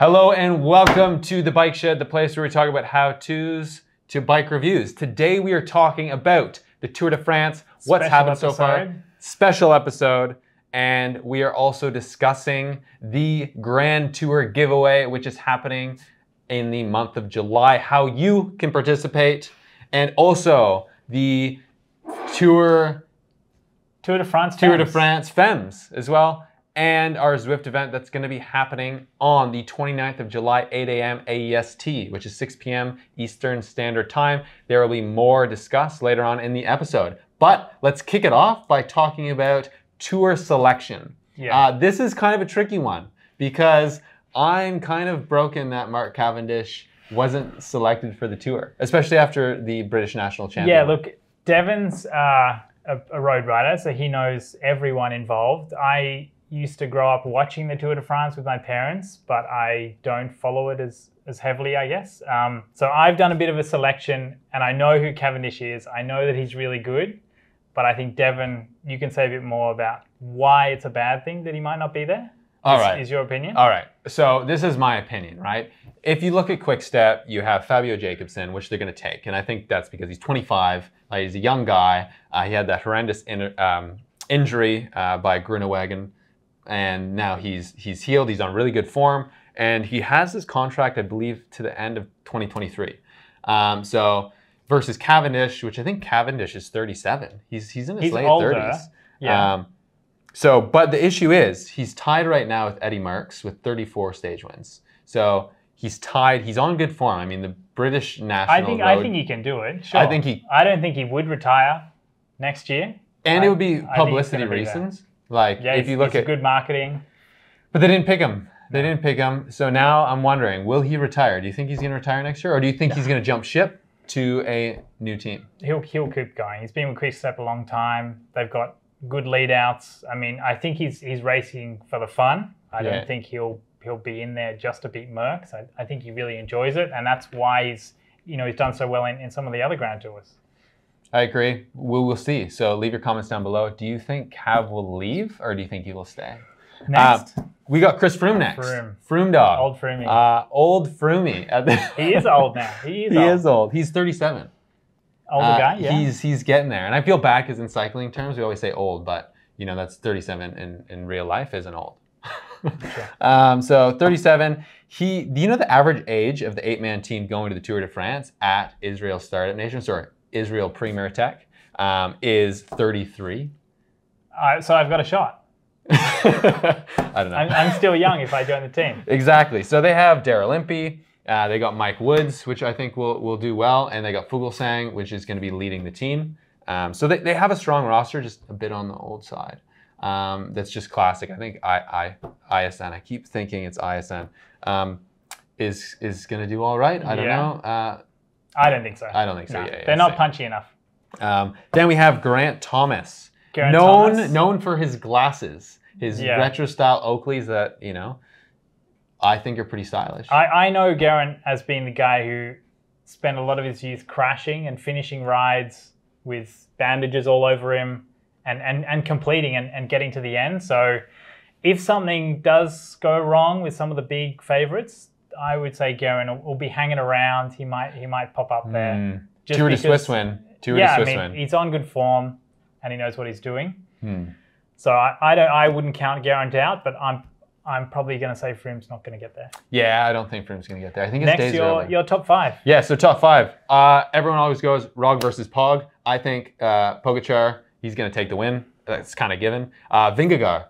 Hello and welcome to the Bike Shed, the place where we talk about how-tos to bike reviews. Today we are talking about the Tour de France, what's Special happened so far, episode. special episode, and we are also discussing the Grand Tour giveaway, which is happening in the month of July, how you can participate, and also the Tour Tour de France. Tour de. France Femmes as well, and our Zwift event that's going to be happening on the 29th of July, 8 a.m. AEST, which is 6 p.m. Eastern Standard Time. There will be more discussed later on in the episode. But let's kick it off by talking about tour selection. Yeah. Uh, this is kind of a tricky one because I'm kind of broken that Mark Cavendish wasn't selected for the tour, especially after the British national champion. Yeah, look, Devan's uh, a, a road rider, so he knows everyone involved. I used to grow up watching the Tour de France with my parents, but I don't follow it as, as heavily, I guess. Um, so I've done a bit of a selection, and I know who Cavendish is. I know that he's really good, but I think Devan, you can say a bit more about why it's a bad thing that he might not be there. All Is- right. Is your opinion? All right. So this is my opinion, right? If you look at Quick Step, you have Fabio Jakobsen, which they're going to take, and I think that's because he's 25. Like, he's a young guy. Uh, he had that horrendous in, um, injury uh, by Groenewegen, and now he's he's healed. He's on really good form, and he has this contract, I believe, to the end of 2023. Um, so versus Cavendish, which I think Cavendish is 37. He's he's in his He's late older, 30s. yeah. Um, so, but the issue is he's tied right now with Eddie Merckx with 34 stage wins. So he's tied. He's on good form. I mean, the British national. I think I think he can do it. Sure. I think he- I don't think he would retire next year. and I- it would be I think he's publicity gonna be reasons. Like Yeah, if you look it's at, good marketing. but they didn't pick him. They didn't pick him. So now I'm wondering, will he retire? Do you think he's going to retire next year, or do you think he's going to jump ship to a new team? He'll he'll keep going. He's been with Quickstep a long time. They've got good lead outs. I mean, I think he's he's racing for the fun. I Yeah. don't think he'll he'll be in there just to beat Merckx. I, I think he really enjoys it, and that's why he's you know he's done so well in, in some of the other Grand Tours. I agree. We will see. So leave your comments down below. Do you think Cav will leave, or do you think he will stay? Next, Uh, we got Chris Froome next. Froome. Froome dog. old Froomey. Uh, old Froomey. He is old now. He is he old. is old. He's 37. older Uh, guy. Yeah. He's he's getting there, and I feel bad because in cycling terms we always say old, but you know that's 37 in in real life isn't old. um, so 37. He. Do you know the average age of the eight-man team going to the Tour de France at Israel Startup Nation? Sorry, Israel Premier Tech um, is 33. Uh, so I've got a shot. I don't know. I'm, I'm still young if I join the team. Exactly. So they have Daryl Impey. Uh, they got Mike Woods, which I think will, will do well. And they got Fuglsang, which is going to be leading the team. Um, so they, they have a strong roster, just a bit on the old side. Um, that's just classic. I think I, I, ISN, I keep thinking it's ISN, um, is, is going to do all right. I don't Yeah. know. Uh, I don't think so. I don't think so. No, Yeah, yeah, they're not same. punchy enough. Um, then we have Grant Thomas, Geraint known Thomas. known for his glasses, his Yeah. retro style Oakleys that you know, I think are pretty stylish. I, I know Geraint as being the guy who spent a lot of his youth crashing and finishing rides with bandages all over him and, and, and completing and, and getting to the end. So if something does go wrong with some of the big favorites, I would say Geraint will, will be hanging around. He might he might pop up there. Mm. just Tour because- Swiss win. Tour yeah, de I Swiss mean, win. he's on good form and he knows what he's doing. Hmm. So I, I don't I wouldn't count Geraint out, but I'm I'm probably going to say Froome's not going to get there. Yeah, I don't think Froome's going to get there. I think his Next, days are your over. your top five. Yeah, so top five. Uh, everyone always goes Rog versus Pog. I think uh, Pogacar, he's going to take the win. That's kind of given. Uh, Vingegaard,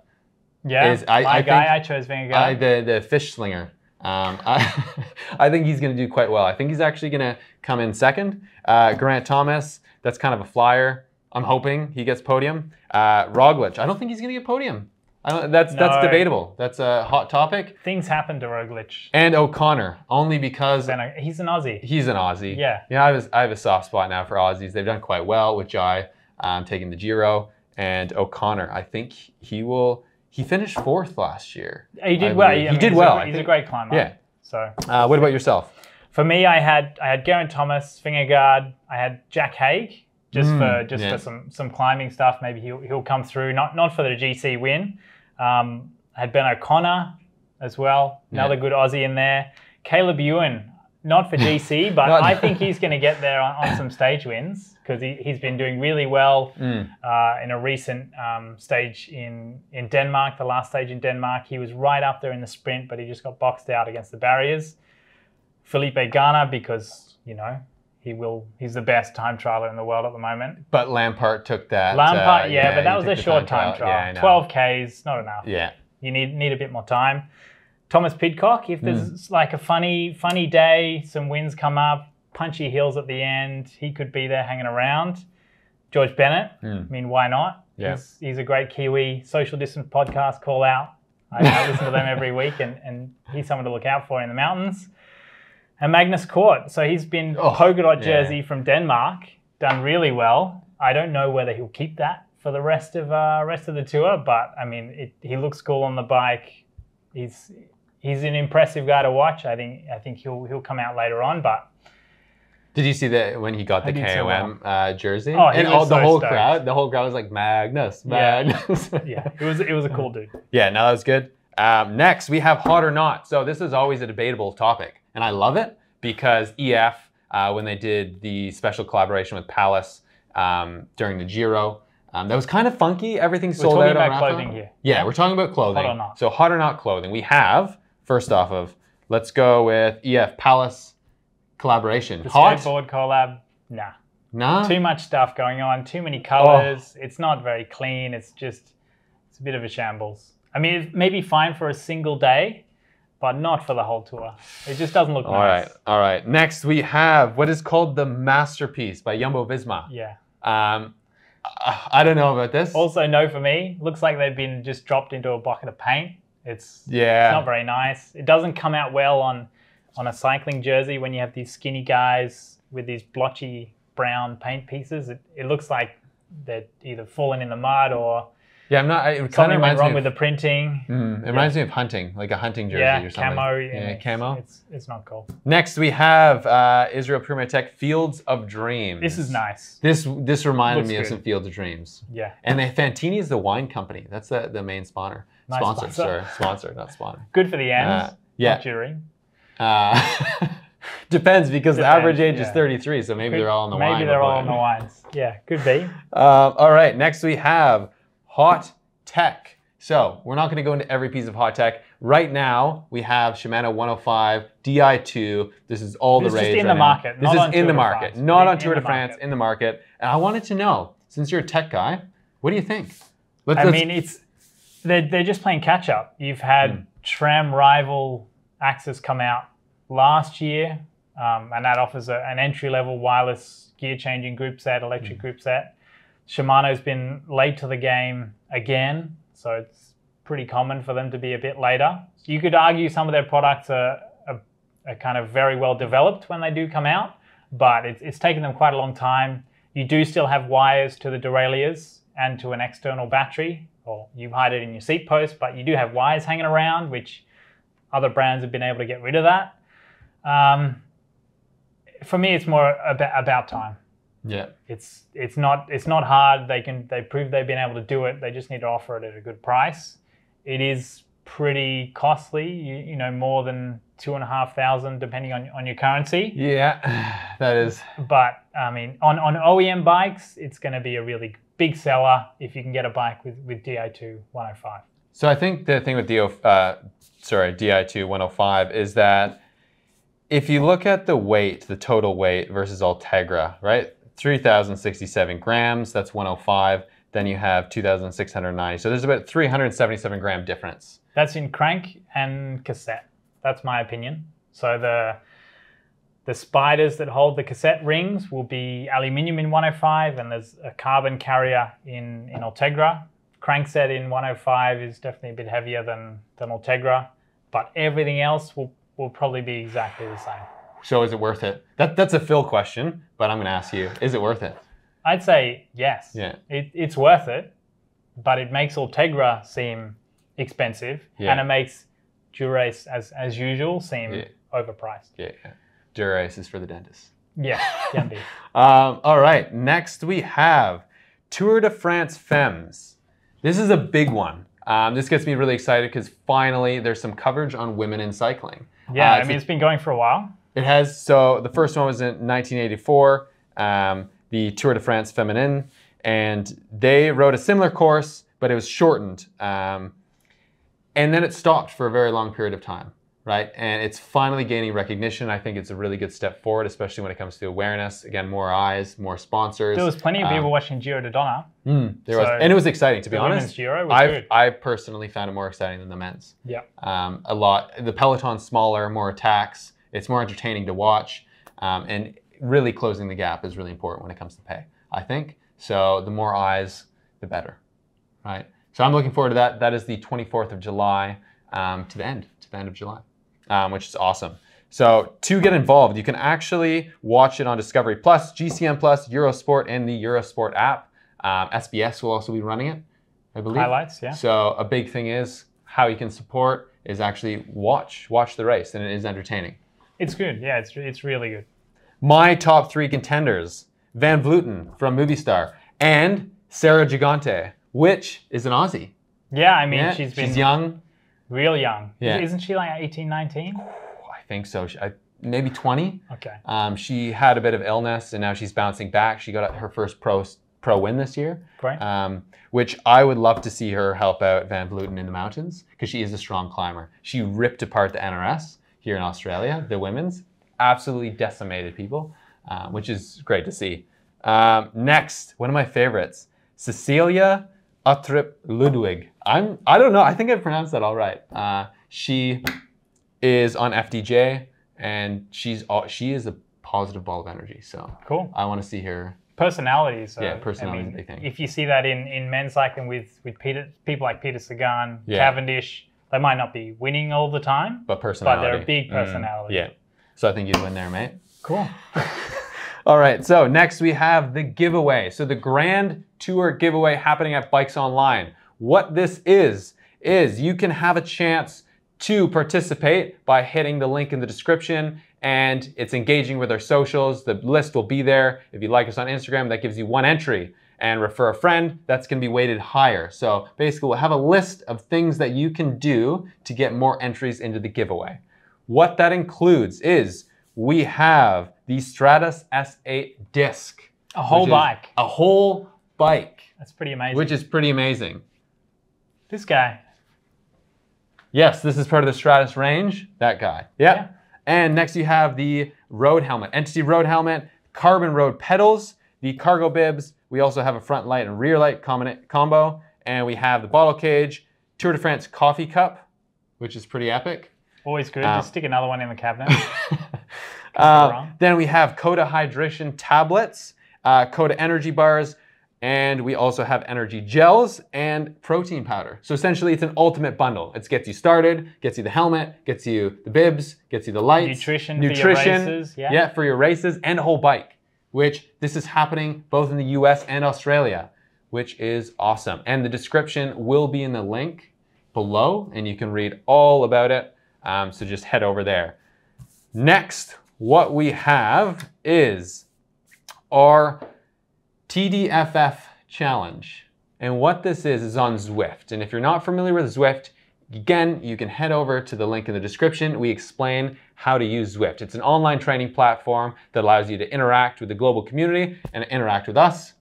Yeah, Is- I- my I guy. I chose Vingegaard. I, the the fish slinger. Um, I, I think he's going to do quite well. I think he's actually going to come in second. Uh, Grant Thomas, that's kind of a flyer. I'm hoping he gets podium. Uh, Roglic, I don't think he's going to get podium. I don't, that's that's debatable. That's a hot topic. Things happen to Roglic. And O'Connor, only because I- he's an Aussie. he's an Aussie. Yeah. Yeah, I have, a, I have a soft spot now for Aussies. They've done quite well with Jai um, taking the Giro. And O'Connor, I think he will. He finished fourth last year. He did I well. believe. I He mean, did he's well, A, I he's a great climber. Yeah. So Uh, what about yourself? for me, I had I had Geraint Thomas, Vingegaard. I had Jack Haig just Mm, for just yeah. for some some climbing stuff. Maybe he'll he'll come through. Not not for the GC win. Um, I had Ben O'Connor as well. Another good Aussie in there. Caleb Ewan, not for GC, but I think he's going to get there on, on some stage wins because he, he's been doing really well Mm. uh, in a recent um, stage in, in Denmark, the last stage in Denmark. He was right up there in the sprint, but he just got boxed out against the barriers. Filippo Ganna, because, you know, he will. He's the best time trialer in the world at the moment. But Lampaert took that. Lampaert, uh, yeah, but that was a short time trial. Yeah, I know. 12 Ks, not enough. Yeah. You need need a bit more time. Thomas Pidcock, if there's Hmm. like a funny funny day, some wins come up, punchy heels at the end, he could be there hanging around. George Bennett, Hmm. I mean, why not? Yeah. He's, he's a great Kiwi social distance podcast. Call out. I, I listen to them every week, and, and he's someone to look out for in the mountains. And Magnus Cort, so he's been Oh, polka dot yeah. jersey from Denmark, done really well. I don't know whether he'll keep that for the rest of uh, rest of the tour, but I mean, it, he looks cool on the bike. He's he's an impressive guy to watch. I think I think he'll he'll come out later on, but Did you see that when he got the so KOM uh, jersey? Oh, he and was all, the whole stoked. crowd, the whole crowd was like Magnus, Yeah. Magnus. yeah, it was it was a cool dude. Yeah, no, that was good. Um, next, we have hot or not. So this is always a debatable topic, and I love it because EF, uh, when they did the special collaboration with Palace um, during the Giro, um, that was kind of funky. Everything sold talking out on about clothing here. Yeah, we're talking about clothing. Hot or not. So hot or not clothing. We have first off of let's go with EF Palace collaboration. The hot? skateboard collab, nah. Nah. Too much stuff going on, too Oh. many colors. It's not very clean. It's just it's a bit of a shambles. I mean, it may be fine for a single day, but not for the whole tour. It just doesn't look All nice. right, all right. Next, we have what is called the masterpiece by Jumbo Visma. Yeah. Um, I don't know about this. Also, no for me. Looks like they've been just dropped into a bucket of paint. It's yeah, it's not very nice. It doesn't come out well on on a cycling jersey when you have these skinny guys with these blotchy brown paint pieces. It, it looks like they're either falling in the mud or yeah. I'm not. It kind of something went wrong me. with the printing. Mm, it reminds me of hunting, like a hunting jersey yeah, or something. camo. Yeah, it's- camo. It's it's not cool. Next, we have uh, Israel Premier Tech Fields of Dreams. This is nice. This this reminded Looks me of some Fields of Dreams. Yeah, And the Fantini is the wine company. That's the, the main sponsor. Nice sponsor, sponsor. sorry, sponsor, not sponsor. good for the ends. Uh, yeah. during. Uh, depends because the average age is 33, so maybe they're all on the Maybe wine. they're all on the wines. Yeah, could be. Um, all right, next we have hot tech. So we're not going to go into every piece of hot tech. Right now, we have Shimano 105 Di2. This is all This the is in right the market, This is in the market, not on Tour de France, in the market. And I wanted to know, since you're a tech guy, what do you think? Let's, I let's- mean, it's they're, they're just playing catch up. You've had Hmm. SRAM Rival AXS come out last year, um, and that offers a, an entry level wireless gear changing group set, electric Hmm. group set. Shimano's been late to the game again, so it's pretty common for them to be a bit later. You could argue some of their products are, are, are kind of very well developed when they do come out, but it's, it's taken them quite a long time. You do still have wires to the derailleurs and to an external battery, or you hide it in your seat post, but you do have wires hanging around, which other brands have been able to get rid of that. Um, for me, it's more about, about time. yeah. It's it's not it's not hard. They can they prove they've been able to do it. They just need to offer it at a good price. It is pretty costly. You, you know more than two and a half thousand depending on on your currency. Yeah, that is. But I mean, on, on OEM bikes, it's going to be a really big seller if you can get a bike with, with Di2 105. So I think the thing with DO, uh, sorry, Di2 105 is that if you look at the weight, the total weight versus Ultegra, right? 3,067 grams, that's 105. Then you have 2,690. So there's about 377 gram difference. That's in crank and cassette. That's my opinion. So the the spiders that hold the cassette rings will be aluminium in 105, and there's a carbon carrier in in Ultegra. Crankset in 105 is definitely a bit heavier than than Ultegra, but everything else will will probably be exactly the same. So is it worth it? That, that's a Phil question, but I'm going to ask you, is it worth it? I'd say yes. Yeah. It, it's worth it, but it makes Ultegra seem expensive, Yeah. and it makes Dura-Ace, as as usual, seem Yeah. overpriced. Yeah. Yeah. Is for the dentist. Yeah, can be. Um, all right, next we have Tour de France Femmes. This is a big one. Um, this gets me really excited because finally there's some coverage on women in cycling. Yeah, Uh, I mean, it's been going for a while. it has. So the first one was in 1984, um, the Tour de France Feminine, and they rode a similar course, but it was shortened. Um, and then it stopped for a very long period of time, right? And it's finally gaining recognition. I think it's a really good step forward, especially when it comes to awareness. Again, more eyes, more sponsors. There was plenty of people Um, watching Giro de Donna. Mm, there was, and it was exciting to be honest. Giro was I good. I personally found it more exciting than the men's. Yeah. Um, a lot. The peloton's smaller, more attacks. It's more entertaining to watch, um, and really closing the gap is really important when it comes to pay. I think so. The more eyes, the better, right? So I'm looking forward to that. That is the 24th of July um, to the end, to the end of July, um, which is awesome. So to get involved, you can actually watch it on Discovery Plus, GCN Plus, Eurosport, and the Eurosport app. Um, SBS will also be running it, I believe. Highlights, yeah. So a big thing is how you can support is actually watch watch the race, and it is entertaining. It's good. Yeah, it's it's really good. My top three contenders: Van Vleuten from Movistar and Sarah Gigante, which is an Aussie. Yeah, I mean, Yeah, she's been she's young. Real young. Yeah. Isn't she like 18, 19? I think so. She, I, maybe 20. Okay. Um, she had a bit of illness, and now she's bouncing back. She got her first pro pro win this year. Great. um, which I would love to see her help out Van Vleuten in the mountains because she is a strong climber. She ripped apart the NRS here in Australia, the women's, absolutely decimated people, uh, which is great to see. Um, next, one of my favorites, Cecilia Uttrup Ludwig. I'm I don't know. I think I pronounced that all right. Uh, she is on FDJ and she's all, she is a positive ball of energy. So Cool. I want to see her Personality. So, Yeah, personality is I a mean, big thing. If you see that in, in men's cycling with, with Peter, people like Peter Sagan, Yeah. Cavendish, they might not be winning all the time. but personality. But they're a big Mm, personality. yeah. So I think you'd win there, mate. Cool. All right. So next we have the giveaway. So the Grand Tour giveaway happening at Bikes Online. What this is is you can have a chance to participate by hitting the link in the description and it's engaging with our socials. The list will be there. If you like us on Instagram, that gives you one entry. And refer a friend, that's gonna be weighted higher. So basically, we'll have a list of things that you can do to get more entries into the giveaway. What that includes is we have the Strattos S8 disc. A whole bike. A whole bike, That's pretty amazing. which is pretty amazing. this guy. Yes, this is part of the Strattos range. That guy. Yep. Yeah. And next you have the road helmet, Entity road helmet, carbon road pedals, the cargo bibs. We also have a front light and rear light combo. And we have the bottle cage, Tour de France coffee cup, which is pretty epic. Always good. Um, Just stick another one in the cabinet. Uh, then we have Coda hydration tablets, uh, Coda energy bars, and we also have energy gels and protein powder. So essentially, it's an ultimate bundle. It gets you started, gets you the helmet, gets you the bibs, gets you the lights, Nutrition for your races, yeah. for your races, and a whole bike. Which this is happening both in the U.S. and Australia, which is awesome. And the description will be in the link below, and you can read all about it. Um, so just head over there. Next, what we have is our TDFF challenge. And what this is, is on Zwift. And if you're not familiar with Zwift, again, you can head over to the link in the description. We explain how to use Zwift. It's an online training platform that allows you to interact with the global community and interact with us.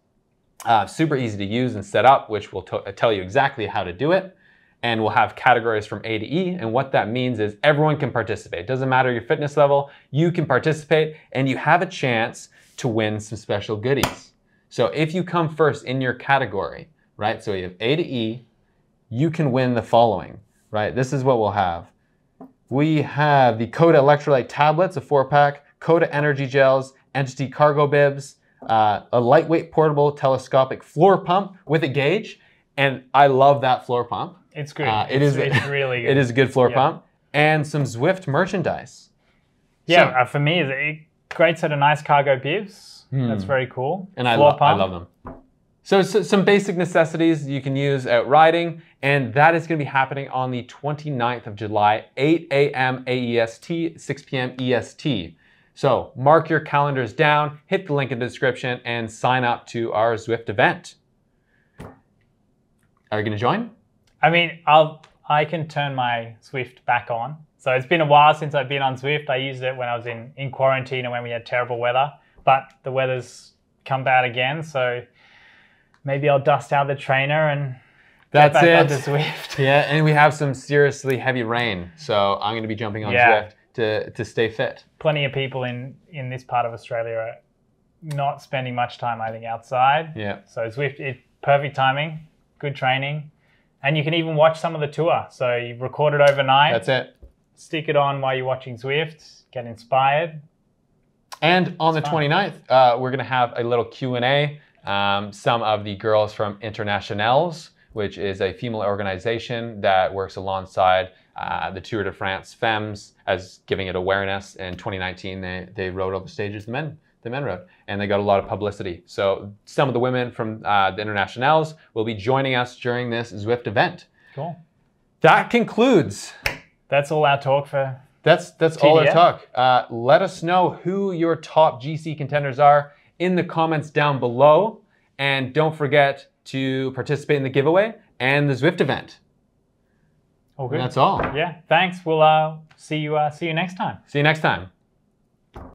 Uh, super easy to use and set up, which will to- tell you exactly how to do it. And we'll have categories from A to E. And what that means is everyone can participate. It doesn't matter your fitness level, you can participate and you have a chance to win some special goodies. So if you come first in your category, right? So you have A to E, you can win the following, right? This is what we'll have. We have the Coda electrolyte tablets, a four pack, Coda energy gels, Entity cargo bibs, uh, a lightweight portable telescopic floor pump with a gauge. And I love that floor pump. It's good. Uh, it it's, is- It's really good. It is a good floor Yeah. pump. And some Zwift merchandise. Yeah, So- uh, for me, it's a great set of nice cargo bibs. That's Hmm. very cool. and I, lo- I love them. So, so some basic necessities you can use out riding, and that is going to be happening on the 29th of July, 8 a.m. AEST, 6 p.m. EST. So mark your calendars down, hit the link in the description, and sign up to our Zwift event. Are you going to join? I mean, I'll I can turn my Zwift back on. So it's been a while since I've been on Zwift. I used it when I was in, in quarantine and when we had terrible weather, but the weather's come bad again. So maybe I'll dust out the trainer and That's it. Yeah, and we have some seriously heavy rain, so I'm going to be jumping on Yeah. Zwift to, to stay fit. Plenty of people in in this part of Australia are not spending much time, I think, outside. Yeah. So Zwift, it perfect timing, good training, and you can even watch some of the tour. So you record it overnight. That's it. stick it on while you're watching Zwift, get inspired. And on the fun. 29th, uh, we're going to have a little Q&A. Um, some of the girls from InternationElles, which is a female organization that works alongside uh, the Tour de France Femmes as giving it awareness. In 2019, they, they rode all the stages the men, the men rode, and they got a lot of publicity. So some of the women from uh, the InternationElles will be joining us during this Zwift event. Cool. That concludes That's all our talk for. that's that's all our talk. Uh, let us know who your top GC contenders are in the comments down below, and don't forget to participate in the giveaway and the Zwift event. All And that's all. Yeah. Thanks. We'll uh, see you. Uh, see you next time. See you next time.